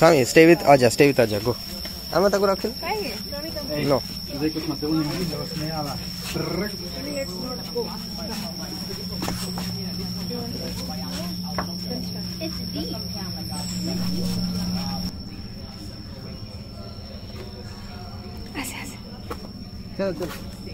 Sami stay with आजा stay with आजा go हम तक रख लो चलो चलो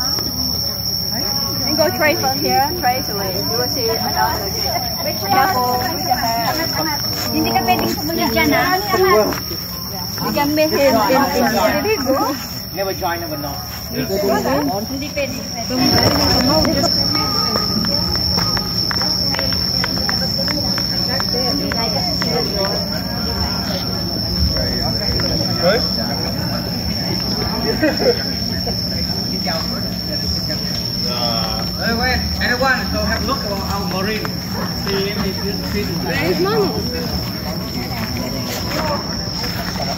tray from here, tray to leave. You will see another gate. Careful with your hands. Hindi ka pwedeng sumulit dyan, ha? You can meet him in Never join over now. Hindi pwede. Hindi pwede.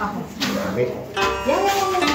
好。好吃来来来来